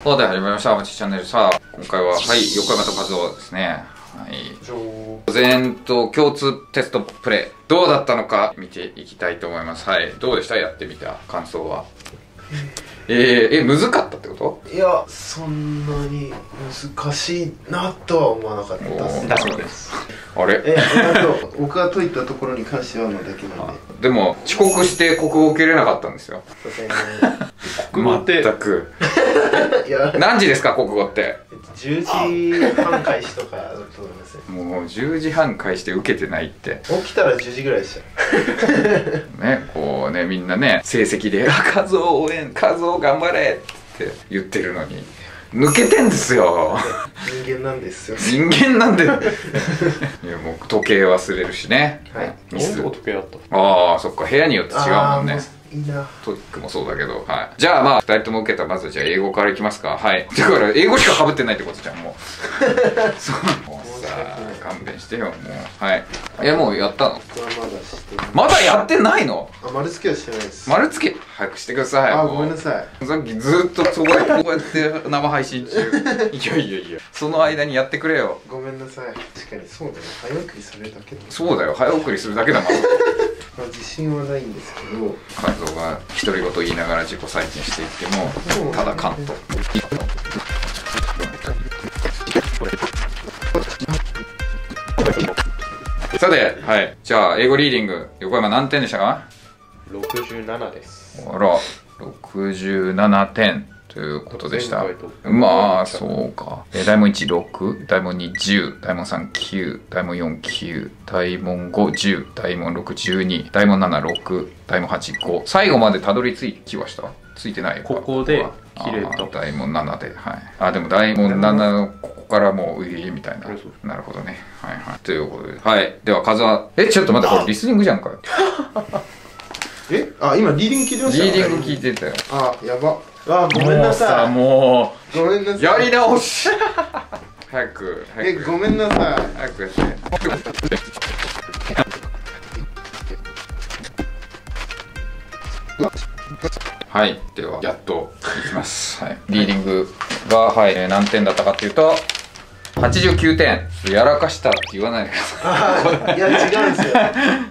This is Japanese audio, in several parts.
さて始まりました。まちチャンネル。さあ、今回は、はい、横山と和夫ですね。はい。前と共通テストプレイ、どうだったのか見ていきたいと思います。はい。どうでした？やってみた感想は。えー、え、難かったってこと？いやそんなに難しいなとは思わなかったですおだそうですあれ？えあと 僕が解いたところに関してはのだけなんででも、遅刻して国語受けれなかったんですよ。全く。何時ですか、国語って？10時半開始とかだと思いますねもう10時半開して受けてないって。起きたら10時ぐらいでした ね、こうね、みんなね、成績で、あ、和夫応援、和夫頑張れって言ってるのに、抜けてんですよ。人間なんですよ人間なんで。いや、もう時計忘れるしね。はいミス。男時計だったああ、そっか、部屋によって違うもんねいいな TOEIC もそうだけど、はい。じゃあまあ、二人とも受けた、まずじゃあ英語からいきますか。はい。だから、英語しか被ってないってことじゃん、もう。そう。もうさ、勘弁してよ、もう。はい。え、もうやったの？まだやってないの？あ丸付けはしてないです丸つけ？早くしてください。あごめんなさいさっきずっとそこでこうやって生配信中。いやいやいや、その間にやってくれよ。ごめんなさい確かにそうだね早送りされるだけだそうだよ、早送りするだけだもん。まあ自信はないんですけどカズオが独り言言いながら自己採点していっても、ただカント。さて、はい。じゃあ、英語リーディング、横山何点でしたか？67ですあら、67点ということでした。まあ、そうか。えー大問1、6、大問2、10、大問3、9、大問4、9、大問5、10、大問6、12、大問7、6、大問8、5。最後までたどり着きはした？ついてないかここでは切れた大問7で、はい。あ、でも大問7のここからもう、うえみたいなそうそ。なるほどね。はいはい。ということで。はい。では、数は、え、ちょっと待って、これリスニングじゃんかよ。えあ今リーディング聞いてましたリーディング聞いてたよ。あやばあごめんなさいもごめんなさいうやり直し早くえ早くごめんなさい早くやってはい。ではやっといきます、はい、リーディングが、はいえー何点だったかっていうと89点。やらかしたって言わないでくださあいや違うんですよ。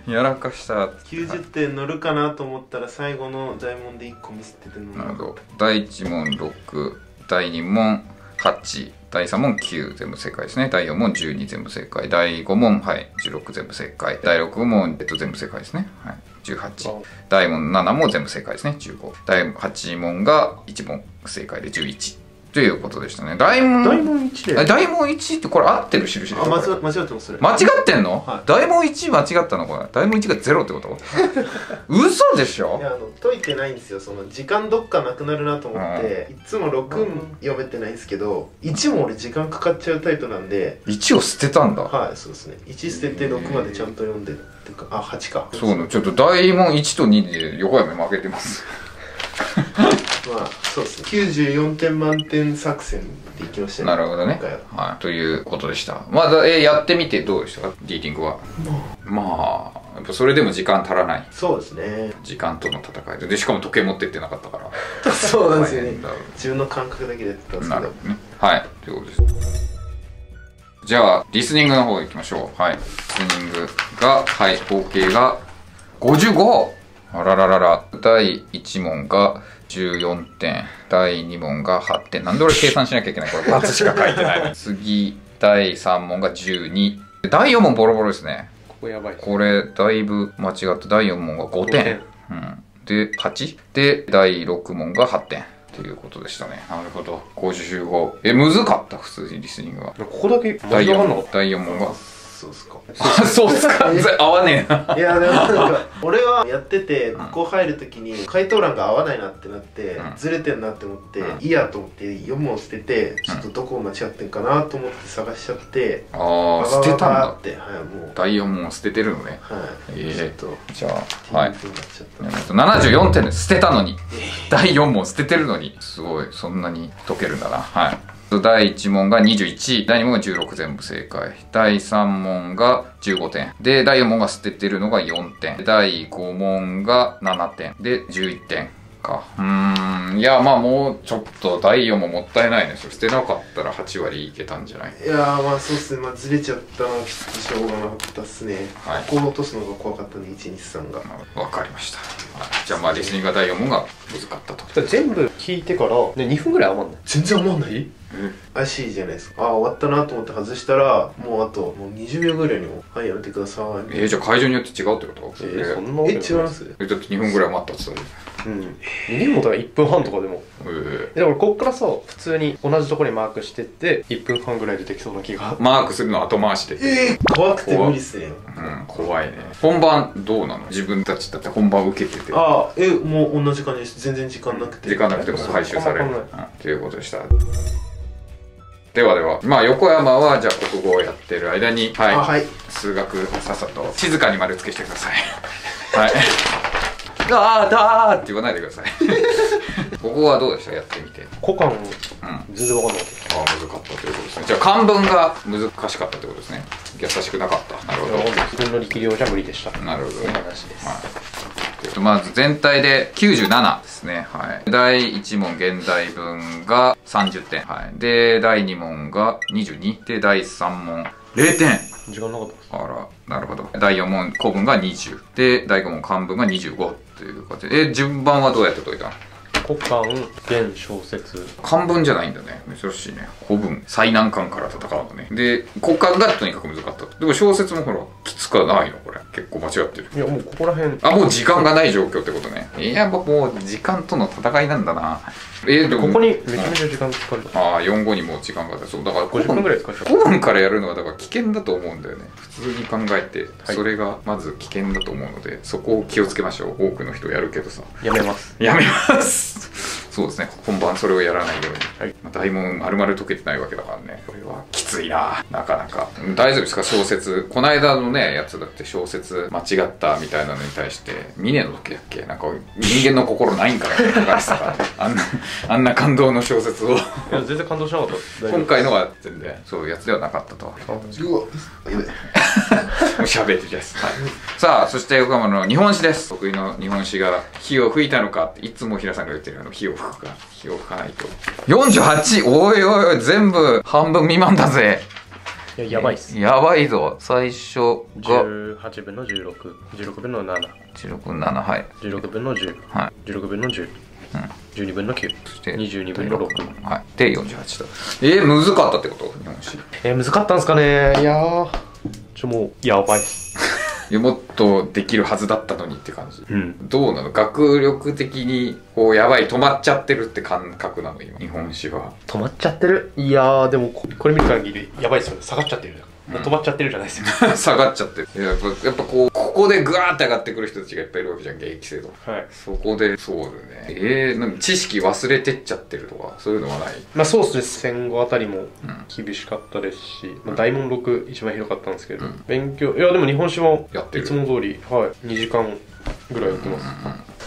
い やらかした。90点乗るかなと思ったら最後の大問で1個ミスっててのなるほど。第1問6第2問8第3問9全部正解ですね。第4問12全部正解。第5問はい。16全部正解。第6問、えっと、全部正解ですね、はい、18第問7も全部正解ですね。15第8問が1問不正解で11ということでしたね。大問大問1でえ大問1ってこれ合ってる印でしょ？あ間違間違ってますそれ間違ってんの、はい。大問1間違ったの？これ。大問1が0ってこと？嘘でしょ？いやあの解いてないんですよ。その時間どっかなくなるなと思っていつも6読めてないんですけど1も俺時間かかっちゃうタイプなんで1を捨てたんだ。はいそうですね。1捨てて6までちゃんと読んでっていうかあ8か。そうなの。ちょっと大問1と2で横山に負けてますまあそうですね。94点満点作戦でいきましたねなるほどね。今回は。はい。ということでした。まだえーやってみてどうでしたか？リーディングは。まあ。やっぱそれでも時間足らない。そうですね。時間との戦いで。でしかも時計持ってってなかったから。そうなんですよね。大変だ。自分の感覚だけでやってたんですけど。なるほどね。はい。ということですじゃあリスニングの方行きましょう。はい。リスニングがはい。合計が55あらららら。第1問が14点。第2問が8点。なんで俺計算しなきゃいけない？これ×しか書いてない。次第3問が12第4問ボロボロですね。ここやばいこれだいぶ間違って第4問が5点。5点。うん、で8で第6問が8点。ということでしたね。なるほど。55えむずかった普通にリスニングは。ここだけ第分かんなかっ4第4問がそうっすか。あそうっすか。ぜ合わねえな。いやでもなんか俺はやっててここ入るときに回答欄が合わないなってなって、うん。ずれてんなって思って、うん。いいやと思って4問捨ててちょっとどこを間違ってんかなと思って探しちゃって、ああ捨てたんだ。ってはいもう。第4問捨ててるのね。はい、えっとじゃあはい。ティーンになっちゃった。74点です捨てたのに。第4問捨ててるのに。すごいそんなに解けるんだな。はい第1問が21第2問が16全部正解。第3問が15点。で第4問が捨ててるのが4点。第5問が7点。で11点。か。うーん。いやまあもうちょっと第4ももったいないね。それ捨てなかったら8割いけたんじゃない？いやーまあそうっすね。まあずれちゃったのはちょっとしょうがなかったっすね、はい。ここを落とすのが怖かったんで123がわかりました、はい。じゃあまあリスニングが第4問が難かったと。全部聞いてから、ね、2分ぐらい余んない。全然思わない？怪しいじゃないですか。ああ終わったなと思って外したらもうあともう20秒ぐらいにも「はいやめてください」えー、じゃあ会場によって違うってこと？えー、そえんなえ違います？えだって2分ぐらい待ったって言ってうん。2年もだから1分半とかでも。えで俺こっからさ普通に同じところにマークしてって1分半ぐらいでできそうな気が。ー、マークするの後回しで。えー、怖くて無理っすね。うん怖いね。本番どうなの？自分たちだって本番受けてて。ああえもう同じ感じです。全然時間なくて。時間なくても回収される、あんうん。ま、ということでした。ではでは。まあ横山はじゃあ国語をやってる間にはい、あはい。数学さっさと静かに丸付けしてください。はいだーだーって言わないでください ここはどうでした？やってみて股間うん全然わかんないああ難かったということですねじゃあ漢文が難しかったということですね優しくなかったなるほど自分の力量じゃ無理でしたなるほどそういう話です、はいえっとまず全体で97ですね。はい。第1問現代文が30点。はい。で、第2問が22。で、第3問0点。時間なかったですあら、なるほど。第4問古文が20。で、第5問漢文が25。という感じで。え、順番はどうやって解いたの？股間現小説漢文じゃないんだね。珍しいね。古文。最難関から戦うのね。で、国漢がとにかく難かった。でも小説もほら、きつくはないのこれ。結構間違ってる。いやもうここら辺あ、もう時間がない状況ってことね。いや、もう時間との戦いなんだな。えー、でも、ここにめちゃめちゃ時間かかるああ、4後にもう時間があって、そう、だから50分ぐらい使っちゃう古文からやるのはだから危険だと思うんだよね。普通に考えて、はいそれがまず危険だと思うので、そこを気をつけましょう。多くの人やるけどさ。やめますやめます。podcast. そうですね。本番それをやらないように。はいまあ大問丸々解けてないわけだからね。これはきついな。なかなか。うん大丈夫ですか？小説。この間のね、やつだって小説間違ったみたいなのに対して、峰の時だっけ？なんか人間の心ないんからたからね。あんな、あんな感動の小説を。いや全然感動しなかった今回のは全然そういうやつではなかったと。うわやべ う喋ってです。はい。さあ、そして横浜の日本史です。得意の日本史が火を吹いたのかって、いつも平さんが言ってるあの火を吹くか。火を吹かないと。48! おいおいおい、全部半分未満だぜ。いややばいっすやばいぞ。最初が18分の1616分の716 16、7、はい。分の10はい。16分の10、12分の9そして22分の6はい。で、48と。えー、むずかったってこと？日本史。えー、難かったんですかねいやーちょもうやばいっすもっとできるはずだったのにって感じ。うん。どうなの？学力的にこうやばい止まっちゃってるって感覚なの今。日本史は。止まっちゃってる？いやーでもここれ見る限りやばいっすよね。下がっちゃってるもう止まっちゃってるじゃないですよ、下がっちゃってる。いややっぱやっぱこうここでグワーって上がってくる人たちがいっぱいいるわけじゃん現役生とかはいそこでそうだよね。えー、なんか知識忘れてっちゃってるとかそういうのはない？まあそうっすね。戦後あたりも厳しかったですし、まあ、大問6一番ひどかったんですけど、うん。勉強いやでも日本史もやってる。いつも通りはい2時間ぐらいやってます、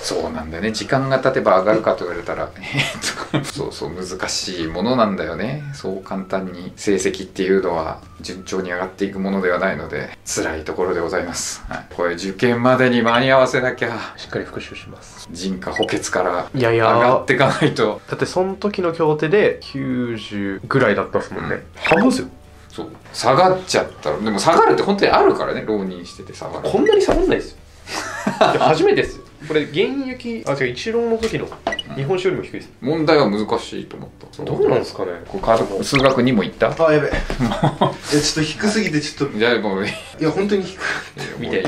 そうなんだよね。時間が経てば上がるかと言われたら そうそう難しいものなんだよね。そう簡単に成績っていうのは順調に上がっていくものではないので辛いところでございます、はい、これ受験までに間に合わせなきゃしっかり復習します。人家補欠からいやい上がっていかないと。だってその時の協定で90ぐらいだったっすもんね、半分ですよ。そう。下がっちゃったらでも下がるって本当にあるからね。浪人してて下がる。こんなに下がんないですよ。初めてですよこれ現役あ違う一浪の時の日本史よりも低いです。問題は難しいと思った。どうなんですかね。これ家族数学にも行った？あやべ いやちょっと低すぎてちょっと。じゃあもう。いや本当に低い見て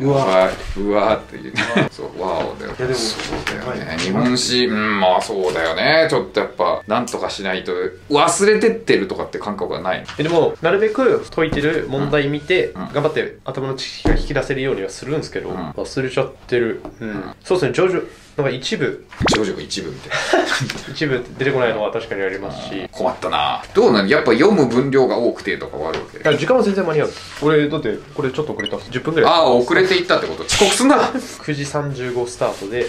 うわうわっていう。そうわおだよいやでもそうだよね。はい日本史うんまあそうだよね。ちょっとやっぱなんとかしないと。忘れてってるとかって感覚がない。えでもなるべく解いてる問題見て、ん頑張って頭の知識が引き出せるようにはするんですけど、うん。忘れちゃってる、うん。そうですね徐々なんか一部。徐々一部みたいな。一部出てこないのは確かにありますし、い困ったな。どうなのやっぱ読む分量が多くてとかはあるわけ。や時間は全然間に合う。俺だってこれちょっと遅れた。んです10分ぐらい。ああ遅れていったってこと？遅刻すんな！9時35スタートで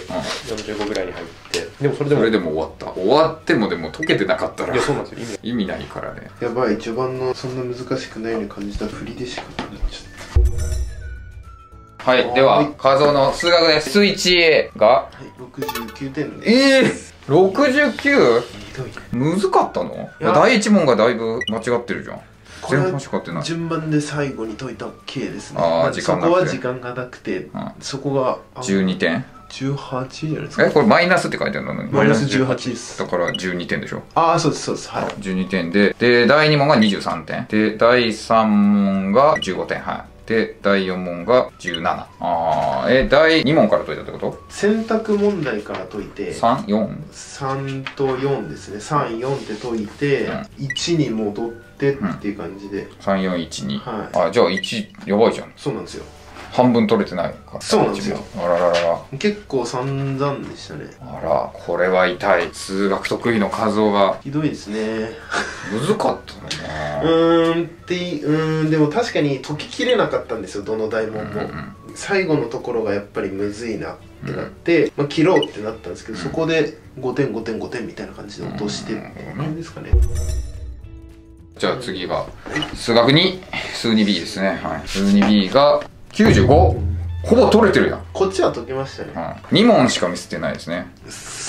45ぐらいに入って。でもそれでもそれでも終わった。終わってもでも解けてなかったらいやそうなんですよ。意味。ない意味ないからね。やばい序盤のそんな難しくないように感じた振りでしか。なっちゃっはいでは画像の数学です。数 1A が？69点でええ 69? ひどいむずかったの？第一問がだいぶ間違ってるじゃん。全然間違ってない。順番で最後に解いた系ですね。あーま時間なくてそこは時間がなくて、ん。そこがあ12点。18じゃないですか？えこれマイナスって書いてあるの？マイナス18です。だから12点でしょ？ああそうですそうです。はい。12点でで第2問が23点。で第3問が15点。はいで第4問が17ああえ第2問から解いたってこと？選択問題から解いて ?34? 3と4ですね。34って解いて、1に戻ってっていう感じで、3412、はい。あじゃあ1やばいじゃん。そうなんですよ。半分取れてないかそうなんですよ。あらららら。結構散々でしたね。あらこれは痛い。数学得意の和夫が。ひどいですね。難かったうねーんっていうーんでも確かに解ききれなかったんですよどの題問も、最後のところがやっぱりむずいなってなって、まあ、切ろうってなったんですけど、そこで5点5点5点みたいな感じで落としてっていう感じですかね、じゃあ次が数学2数 2B ですね。はい数 2B が95ほぼ取れてるやん、こっちは解けましたねうん、2問しかミスってないですね。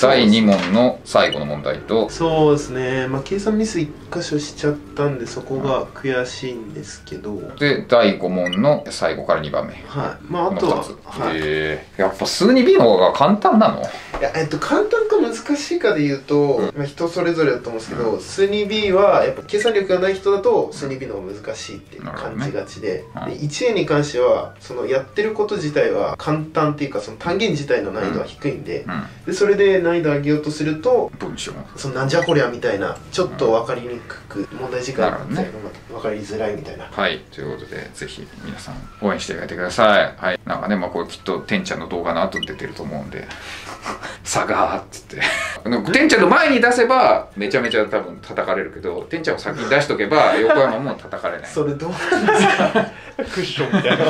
第2問の最後の問題と。そうですね。まあ計算ミス1箇所しちゃったんでそこが悔しいんですけど、で第5問の最後から2番目。はい。まああとは、2つ、はい。えー、やっぱ数 2B の方が簡単なの？いやえっと、簡単か難しいかで言うと、まあ、人それぞれだと思うんですけど、スニ B はやっぱ計算力がない人だとスニ B の方が難しいって感じがちで,、ね。で1円に関してはそのやってること自体は簡単っていうかその単元自体の難易度は低いんで,、うん。でそれで難易度上げようとすると文章そのなんじゃこりゃみたいなちょっと分かりにくく問題時間なるほどね。分かりづらいみたいな。はい。ということでぜひ皆さん応援してあげてください。はい。なんかねまあこれきっとてんちゃんの動画の後に出てると思うんで「さが」っつって。てんちゃんの前に出せばめちゃめちゃ多分叩かれるけどてんちゃんを先に出しとけば横山も叩かれない。それどうなんですか？クッションみたいな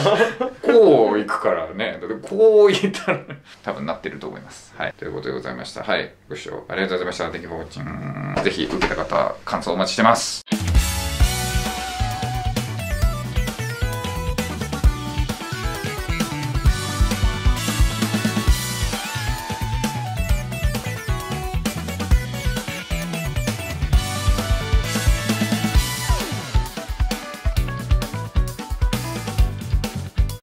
こう行くからね。だってこう言ったら多分なってると思います。はい。ということでございました。はい。ご視聴ありがとうございました。Thank you for watching ぜひ受けた方感想お待ちしてます。